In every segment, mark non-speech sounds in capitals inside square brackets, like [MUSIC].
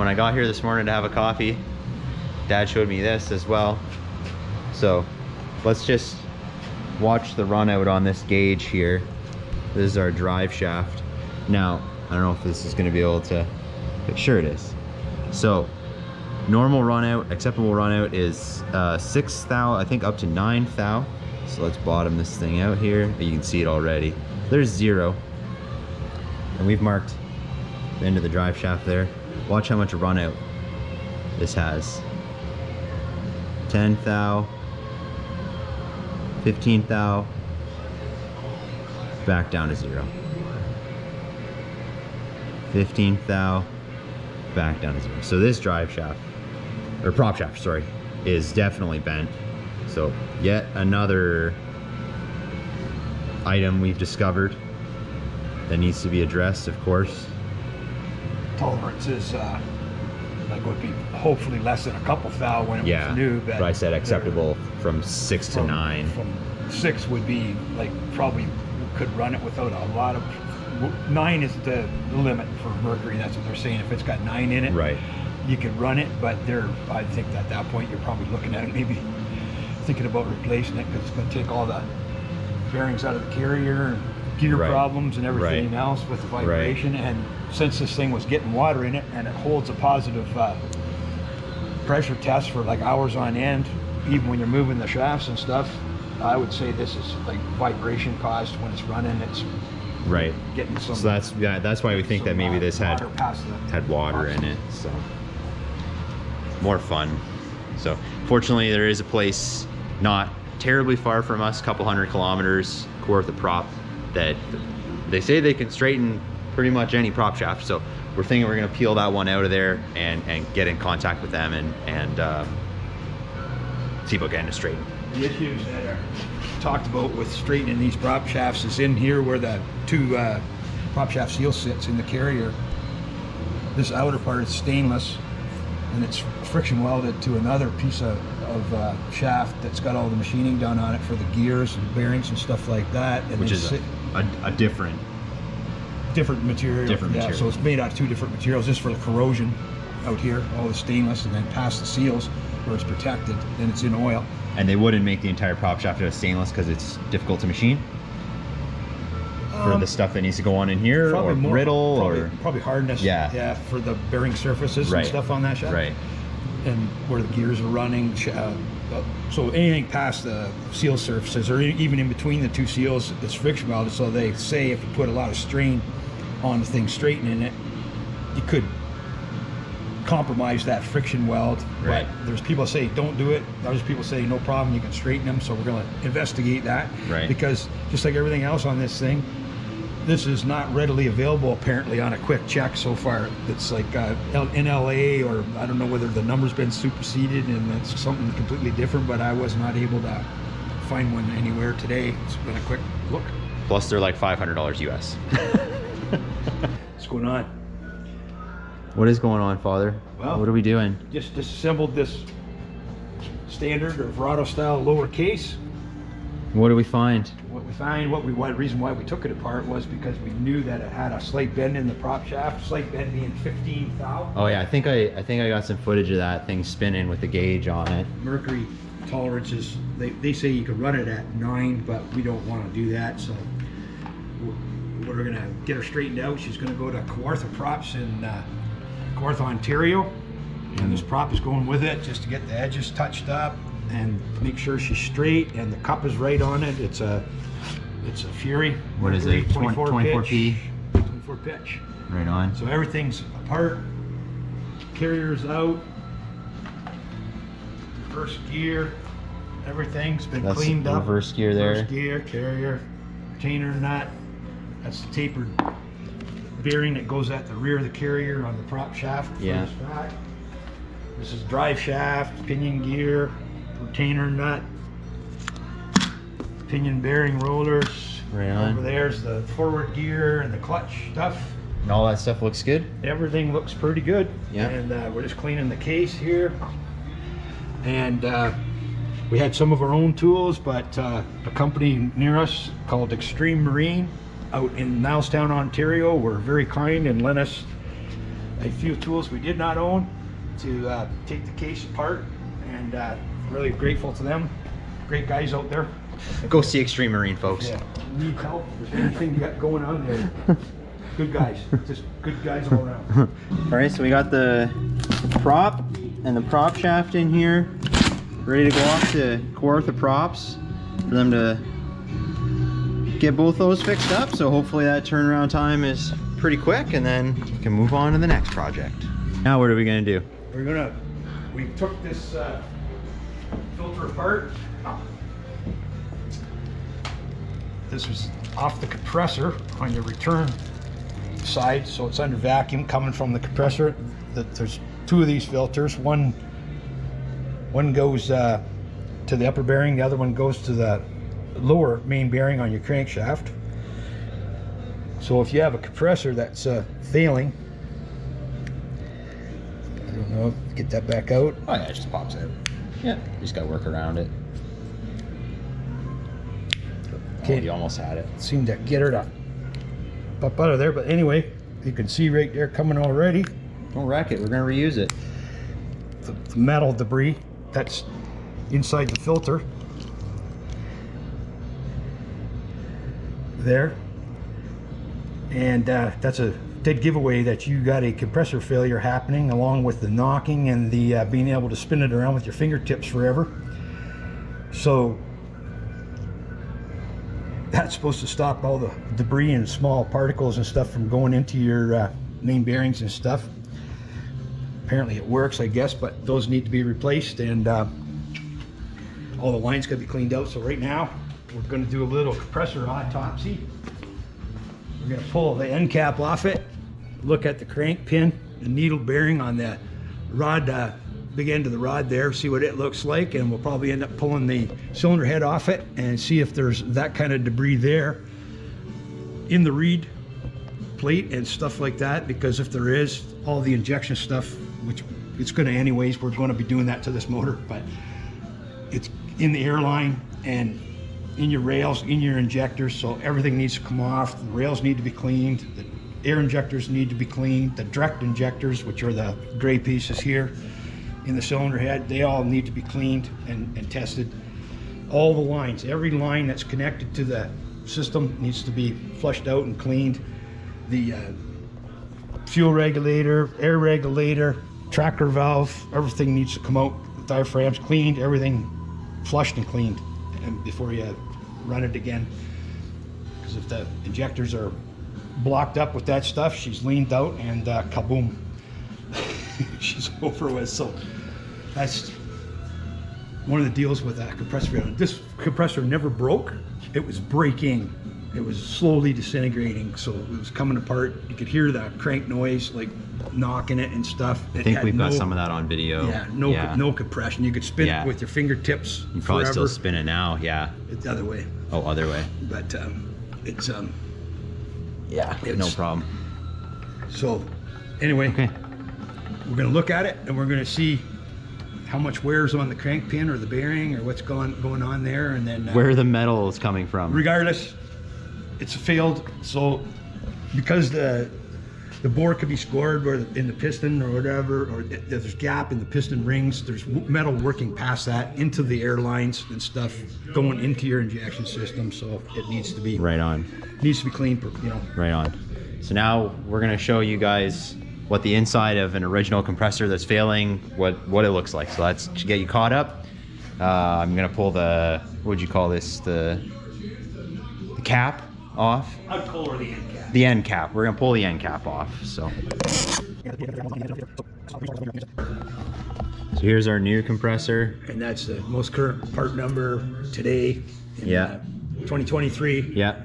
when I got here this morning to have a coffee, dad showed me this as well. So let's just watch the run out on this gauge here. This is our drive shaft. Now, I don't know if this is gonna be able to, but sure it is. So normal run out, acceptable run out is uh, six thou, I think up to nine thou. So let's bottom this thing out here. You can see it already. There's zero. And we've marked the end of the drive shaft there. Watch how much run out this has. 10 thou, 15 thou, back down to zero. 15 thou, back down to zero. So this drive shaft, or prop shaft, sorry, is definitely bent. So yet another item we've discovered that needs to be addressed, of course. Tolerance is uh, like would be hopefully less than a couple thou when it Yeah, was new. but I said acceptable from six to from, nine. From six would be like probably could run it without a lot of. Nine is the limit for mercury. That's what they're saying. If it's got nine in it, Right. you could run it. But they're, I think at that point you're probably looking at it maybe thinking about replacing it because it's going to take all the bearings out of the carrier and gear Right. problems and everything Right. else with the vibration. And since this thing was getting water in it and it holds a positive uh, pressure test for like hours on end, even when you're moving the shafts and stuff, I would say this is like vibration caused when it's running. It's Right. getting some. So that's yeah, that's why we think that maybe uh, this had water had water in it. So more fun. So fortunately, there is a place not terribly far from us, a couple hundred kilometers, Kawartha Prop, that they say they can straighten pretty much any prop shaft. So we're thinking we're gonna peel that one out of there and and get in contact with them and and uh, see about getting it straightened. The issues that are talked about with straightening these prop shafts is in here where the two uh, prop shaft seal sits in the carrier. This outer part is stainless and it's friction welded to another piece of, of uh, shaft that's got all the machining done on it for the gears and bearings and stuff like that. And Which is sit- a, a different different material. Different yeah, material. So it's made out of two different materials. just for the corrosion out here, all the stainless, and then past the seals where it's protected. Then it's in oil. and they wouldn't make the entire prop shaft out of stainless because it's difficult to machine for Um, the stuff that needs to go on in here or brittle probably, or probably hardness. Yeah. yeah, for the bearing surfaces Right. and stuff on that shaft. right And where the gears are running. Uh, uh, so anything past the seal surfaces, or even in between the two seals, it's friction welded. So they say if you put a lot of strain on the thing straightening it, you could compromise that friction weld. Right. But there's people say don't do it. There's people say no problem, you can straighten them. So we're going to investigate that. Right. Because just like everything else on this thing, this is not readily available apparently on a quick check so far. It's like uh, L- in LA or I don't know whether the number's been superseded and it's something completely different, but I was not able to find one anywhere today. It's been a quick look. plus they're like $500 us What's [LAUGHS] going on? what is going on father Well- what are we doing Just disassembled this standard or Verado style lower case. what do we find What we find, what we, what reason why we took it apart was because we knew that it had a slight bend in the prop shaft, slight bend being 15 thou. oh yeah i think i i think i got some footage of that thing spinning with the gauge on it mercury tolerances they, they say you can run it at nine but we don't want to do that so we're, we're gonna get her straightened out. She's gonna go to Kawartha props in uh, Kawartha Ontario. And this prop is going with it just to get the edges touched up and make sure she's straight and the cup is right on it. It's a it's a Fury. What is it, 24 24 P? pitch 24 pitch. Right on. So everything's apart, carrier's out, first gear, everything's been That's cleaned up. reverse gear there. First gear, carrier, retainer nut. That's the tapered bearing that goes at the rear of the carrier on the prop shaft. Yeah. this back. This is drive shaft, pinion gear, retainer nut, pinion bearing rollers. Right on. Over there's the forward gear and the clutch stuff. and all that stuff looks good Everything looks pretty good. Yeah. And uh, we're just cleaning the case here. And uh, we had some of our own tools, but uh, a company near us called Extreme Marine out in Nilestown, Ontario were very kind and lent us a few tools we did not own to uh, take the case apart, and uh, really grateful to them. Great guys out there. Go see Extreme Marine, folks. Yeah, need help. If there's anything you got going on there, [LAUGHS] good guys. Just good guys all around. [LAUGHS] All right, so we got the prop and the prop shaft in here, ready to go off to Kawartha Props for them to get both those fixed up. So hopefully that turnaround time is pretty quick and then we can move on to the next project. Now what are we gonna do? We're gonna, we took this uh, filter apart. This was off the compressor on your return side, so it's under vacuum coming from the compressor. That There's two of these filters. One, one goes uh, to the upper bearing, the other one goes to the lower main bearing on your crankshaft. So if you have a compressor that's uh, failing, I don't know, get that back out. Oh yeah, it just pops out. Yeah, you just gotta work around it. Okay. Oh, you almost had it. seemed to get her to pop out of there. But anyway, you can see right there coming already Don't wreck it, we're gonna reuse it. the, the metal debris that's inside the filter. There. And uh, that's a dead giveaway that you got a compressor failure happening along with the knocking and the uh, being able to spin it around with your fingertips forever. So that's supposed to stop all the debris and small particles and stuff from going into your uh, main bearings and stuff. Apparently it works, I guess, but those need to be replaced and uh, all the lines got to be cleaned out. So right now we're going to do a little compressor autopsy. We're going to pull the end cap off it, look at the crank pin, the needle bearing on the rod, uh, big end of the rod there, see what it looks like, and we'll probably end up pulling the cylinder head off it and see if there's that kind of debris there in the reed plate and stuff like that. Because if there is, all the injection stuff, which it's going to anyways, we're going to be doing that to this motor, but it's in the airline and in your rails, in your injectors, so everything needs to come off. The rails need to be cleaned. The air injectors need to be cleaned. The direct injectors, which are the gray pieces here in the cylinder head, they all need to be cleaned and, and tested. All the lines, every line that's connected to the system needs to be flushed out and cleaned. The uh, fuel regulator, air regulator, tracker valve, everything needs to come out. The diaphragms cleaned, everything flushed and cleaned and before you run it again. Because if the injectors are blocked up with that stuff, she's leaned out and uh, kaboom, [LAUGHS] she's over with. So that's one of the deals with that compressor. This compressor never broke. It was breaking. It was slowly disintegrating, so it was coming apart. You could hear the crank noise, like knocking it and stuff. I think we've got some of that on video. Yeah, no, no compression. You could spin Yeah. it with your fingertips. You probably forever. still spin it now, yeah. It's the other way, Oh, other way. but um, it's um. Yeah, no problem. So, anyway, Okay. we're gonna look at it and we're gonna see how much wears on the crank pin or the bearing or what's going going on there, and then uh, Where the metal is coming from. regardless, it's failed. So, because the the bore could be scored or in the piston or whatever, or if there's gap in the piston rings, there's metal working past that into the air lines and stuff going into your injection system. So it needs to be Right on. needs to be cleaned. You know, Right on. So now we're gonna show you guys what the inside of an original compressor that's failing, what what it looks like. So let's get you caught up. Uh, I'm gonna pull the what would you call this the the cap off, I'd color the end cap. the end cap. We're gonna pull the end cap off. So so here's our new compressor. And that's the most current part number today. in, Yeah. uh, 2023. Yeah,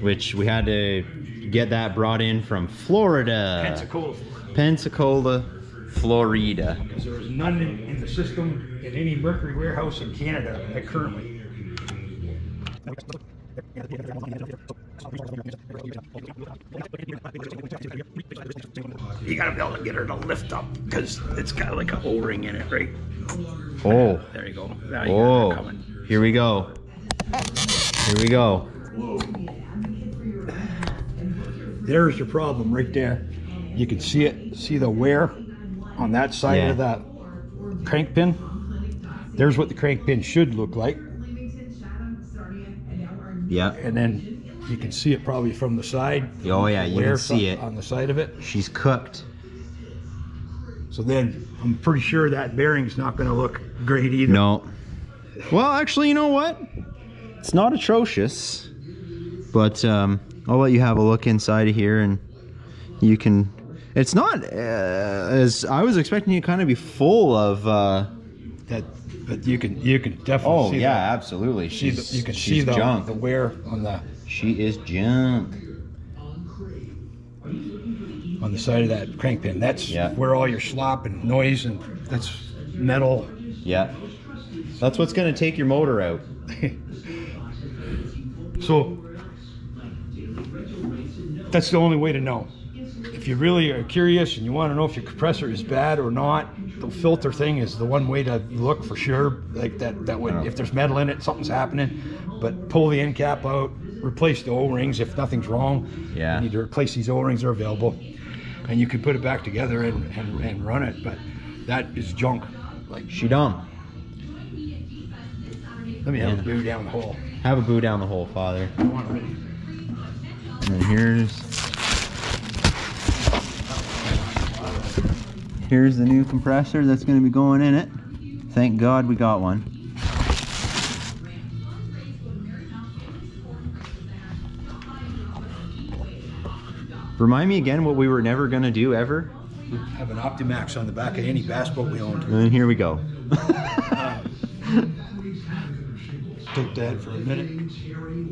which we had to get that brought in from Florida, Pensacola. Pensacola, Florida. Because there was none in, in the system in any Mercury warehouse in Canada currently. You gotta be able to get her to lift up because it's got like a O-ring in it, right? Oh, There you go. Now you got her oh, coming. here we go. Here we go. There's your problem right there. you can see it, see the wear on that side Yeah. of that crank pin. There's what the crank pin should look like. Yeah. And then you can see it probably from the side. Oh yeah, you can see it. On the side of it. She's cooked. So then I'm pretty sure that bearing's not going to look great either. No. Well, actually, you know what? It's not atrocious, but um, I'll let you have a look inside of here, and you can. It's not uh, as I was expecting. You kind of be full of. Uh, That, but you can you can definitely oh yeah, absolutely. She's you can see the, junk. the wear on the She is junk. on the side of that crank pin. That's Yeah. where all your slop and noise and that's metal. Yeah. That's what's gonna take your motor out. [LAUGHS] So that's the only way to know. If you really are curious and you want to know if your compressor is bad or not, the filter thing is the one way to look for sure. Like that, that would Oh. Uh-huh. if there's metal in it, something's happening. But pull the end cap out, replace the O-rings if nothing's wrong. Yeah. You need to replace these O-rings; they're available, and you can put it back together and, and, and run it. But that is junk. Like, She dumb. let me have Yeah. a boo down the hole. Have a boo down the hole, father. I want to And then here's here's the new compressor that's going to be going in it. Thank God we got one. Remind me again what we were never going to do ever. Have an Optimax on the back of any bass boat we owned. And here we go. [LAUGHS] took that for a minute.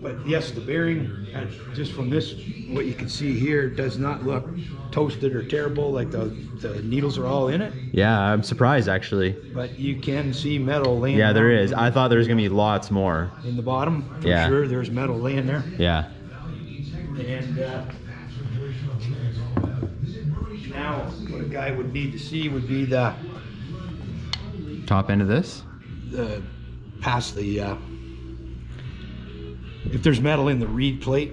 But yes, the bearing, uh, just from this, what you can see here, does not look toasted or terrible, like the, the needles are all in it. yeah, I'm surprised actually. But you can see metal laying Yeah, there is. I thought there was going to be lots more. In the bottom, for Yeah. sure, there's metal laying there. Yeah. And uh, now, what a guy would need to see would be the, Top end of this? the past the, uh, if there's metal in the reed plate,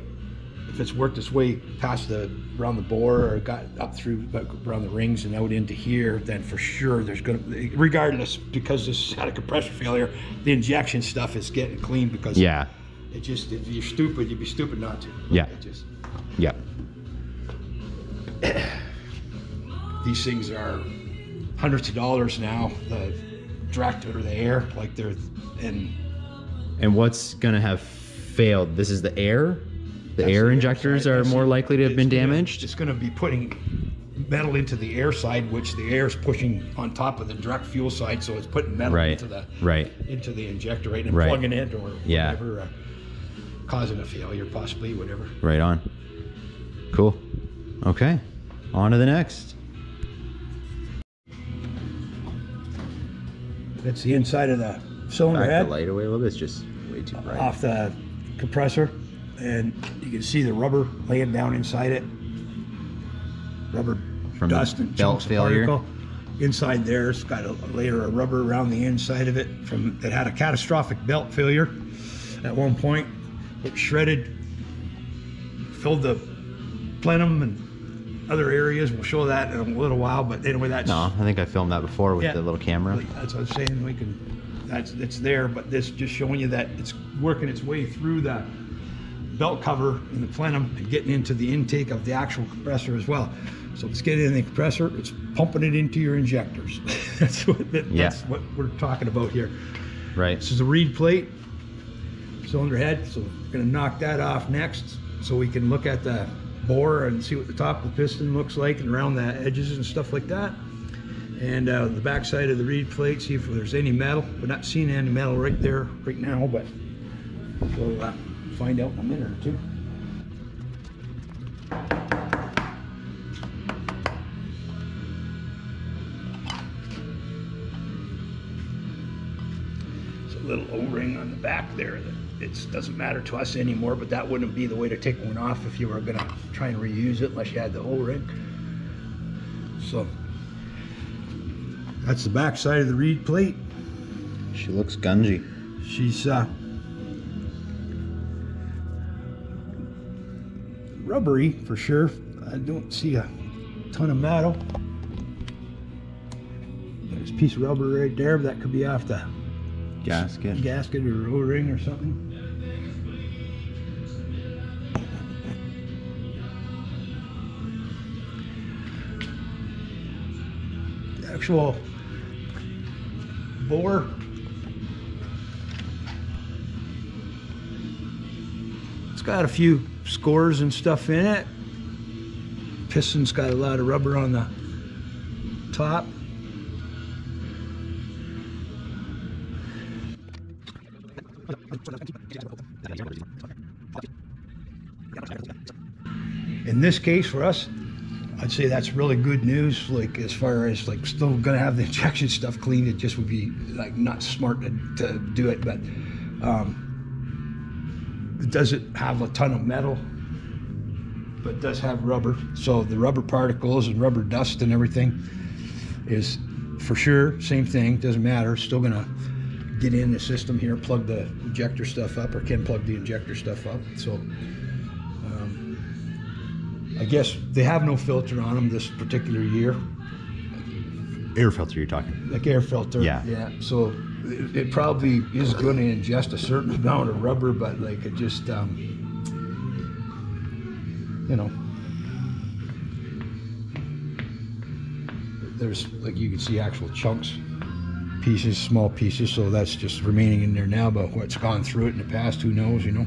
if it's worked its way past the around the bore or got up through around the rings and out into here, then for sure there's gonna, regardless, because this had a compressor failure, the injection stuff is getting clean because Yeah. it just if you're stupid, you'd be stupid not to. Yeah. It just Yeah. These things are hundreds of dollars now. The direct or the air, like they're and And what's gonna have failed? This is the air. The air the air injectors side. are That's- more likely to have been gonna- damaged. It's going to be putting metal into the air side, which the air is pushing on top of the direct fuel side, so it's putting metal Right. into the Right. into the injector right and Right. plugging it or Yeah. whatever, uh, causing a failure possibly, whatever. Right on. Cool. Okay. On to the next. That's the inside of the cylinder Back head the light away a little bit. It's just way too bright. off the compressor, and you can see the rubber laying down inside it. Rubber From the dust and belt failure? particle. Inside there, it's got a layer of rubber around the inside of it from that had a catastrophic belt failure at one point. It shredded, filled the plenum and other areas. We'll show that in a little while, but anyway, that's No, I think I filmed that before with Yeah. the little camera. that's what I'm saying. We can, that's it's there, but this just showing you that it's working its way through the belt cover in the plenum and getting into the intake of the actual compressor as well. So it's getting in the compressor, it's pumping it into your injectors. [LAUGHS] that's what that, Yeah. that's what we're talking about here. Right. This is a reed plate, cylinder head. So we're gonna knock that off next, so we can look at the bore and see what the top of the piston looks like and around the edges and stuff like that. And uh, the back side of the reed plate, see if there's any metal. We're not seeing any metal right there right now, but we'll uh, find out in a minute or two. Little O-ring on the back there it doesn't matter to us anymore, but that wouldn't be the way to take one off if you were gonna try and reuse it unless you had the O-ring. So that's the back side of the reed plate. She looks gungy. She's uh, rubbery for sure. I don't see a ton of metal. There's a piece of rubber right there. That could be off the Gasket. gasket or O-ring or something. Actual bore. It's got a few scores and stuff in it. Piston's got a lot of rubber on the top. In this case, for us, I'd say that's really good news. Like as far as like still gonna have the [LAUGHS] injection stuff cleaned, it just would be like not smart to, to do it. But um, it doesn't have a ton of metal, but does have rubber. So the rubber particles and rubber dust and everything is for sure same thing. Doesn't matter. Still gonna get in the system here, plug the injector stuff up, or can plug the injector stuff up. So. I guess they have no filter on them this particular year, Air filter you're talking. like air filter. Yeah. Yeah. So it, it probably is going to ingest a certain [LAUGHS] amount of rubber, but like it just, um, you know, there's like you can see actual chunks, pieces, small pieces. So that's just remaining in there now. But what's gone through it in the past, who knows? You know,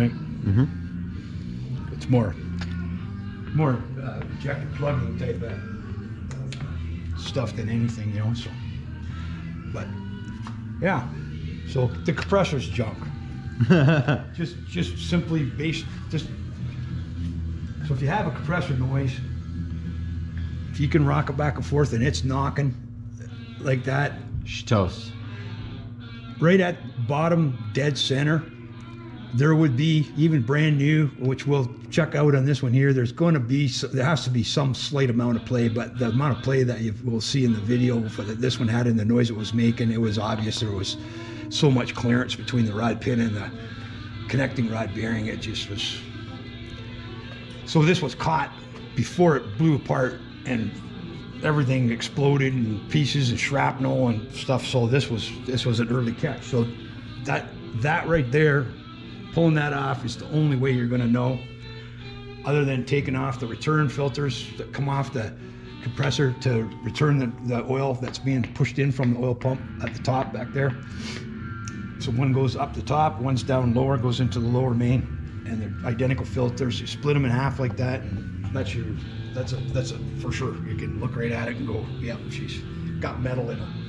right? Mm-hmm. It's more, more uh, injector plugging type of stuff than anything, you know. So, but yeah, so the compressor's junk. [LAUGHS] Just, just simply based, just so if you have a compressor noise, if you can rock it back and forth and it's knocking like that, Toast. right at bottom dead center there would be even brand new which we'll check out on this one here there's going to be there has to be some slight amount of play but the amount of play that you will see in the video for that this one had and the noise it was making it was obvious there was so much clearance between the rod pin and the connecting rod bearing it just was so this was caught before it blew apart and everything exploded in pieces and shrapnel and stuff. So this was this was an early catch. So that that right there, pulling that off is the only way you're going to know. Other than taking off the return filters that come off the compressor to return the, the oil that's being pushed in from the oil pump at the top back there. So one goes up the top, one's down lower, goes into the lower main, and they're identical filters. You split them in half like that, and that's your that's a that's a for sure. You can look right at it and go, yeah, she's got metal in her.